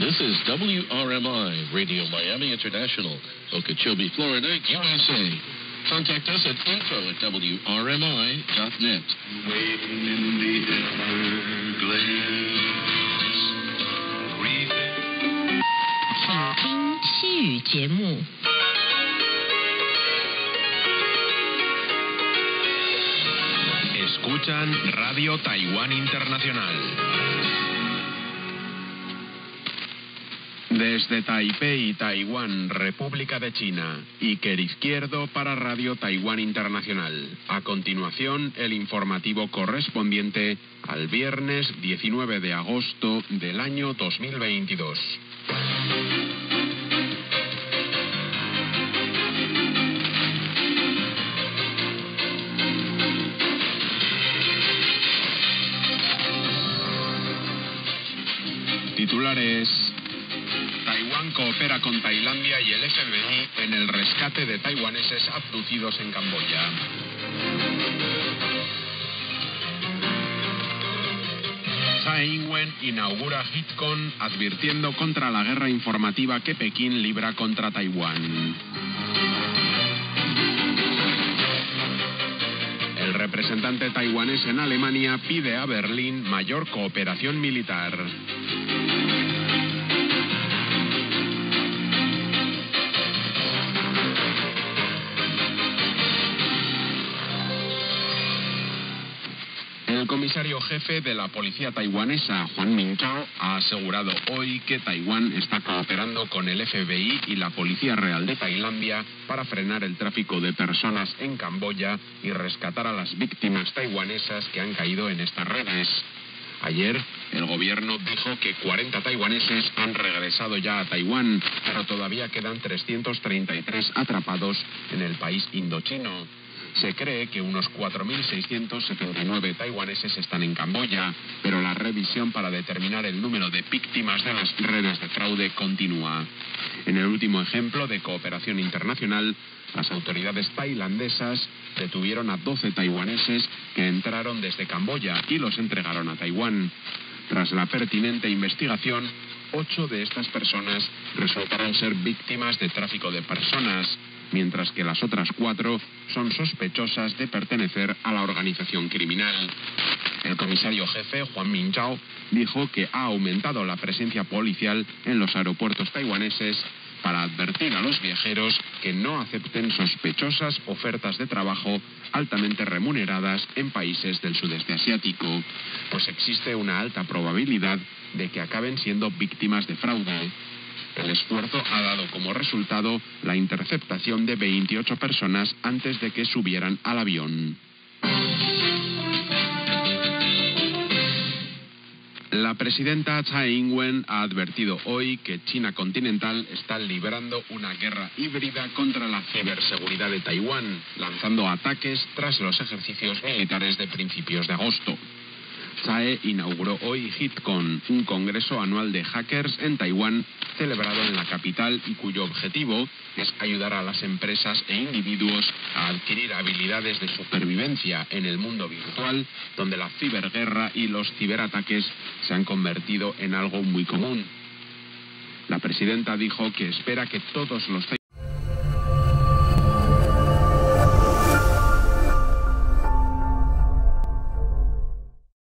This is WRMI, Radio Miami International, Okeechobee, Florida, USA. Contact us at info at WRMI.net. Waiting in the Everglades. Breathing. 请听西语节目。 Escuchan Radio Taiwán Internacional. Desde Taipei, Taiwán, República de China, Iker Izquierdo para Radio Taiwán Internacional. A continuación, el informativo correspondiente al viernes 19 de agosto del año 2022. Titulares. Taiwán coopera con Tailandia y el FBI en el rescate de taiwaneses abducidos en Camboya. Tsai Ing-wen inaugura HitCon advirtiendo contra la guerra informativa que Pekín libra contra Taiwán. El representante taiwanés en Alemania pide a Berlín mayor cooperación militar. El comisario jefe de la policía taiwanesa, Juan Mingzhao, ha asegurado hoy que Taiwán está cooperando con el FBI y la Policía Real de Tailandia para frenar el tráfico de personas en Camboya y rescatar a las víctimas taiwanesas que han caído en estas redes. Ayer, el gobierno dijo que 40 taiwaneses han regresado ya a Taiwán, pero todavía quedan 333 atrapados en el país indochino. Se cree que unos 4.679 taiwaneses están en Camboya, pero la revisión para determinar el número de víctimas de las redes de fraude continúa. En el último ejemplo de cooperación internacional, las autoridades tailandesas detuvieron a 12 taiwaneses que entraron desde Camboya y los entregaron a Taiwán. Tras la pertinente investigación, ocho de estas personas resultaron ser víctimas de tráfico de personas, mientras que las otras cuatro son sospechosas de pertenecer a la organización criminal. El comisario jefe, Juan Mingzhao, dijo que ha aumentado la presencia policial en los aeropuertos taiwaneses para advertir a los viajeros que no acepten sospechosas ofertas de trabajo altamente remuneradas en países del sudeste asiático, pues existe una alta probabilidad de que acaben siendo víctimas de fraude. El esfuerzo ha dado como resultado la interceptación de 28 personas antes de que subieran al avión. La presidenta Tsai Ing-wen ha advertido hoy que China continental está librando una guerra híbrida contra la ciberseguridad de Taiwán, lanzando ataques tras los ejercicios militares de principios de agosto. Tsai inauguró hoy HitCon, un congreso anual de hackers en Taiwán celebrado en la capital y cuyo objetivo es ayudar a las empresas e individuos a adquirir habilidades de supervivencia en el mundo virtual, donde la ciberguerra y los ciberataques se han convertido en algo muy común. La presidenta dijo que espera que todos los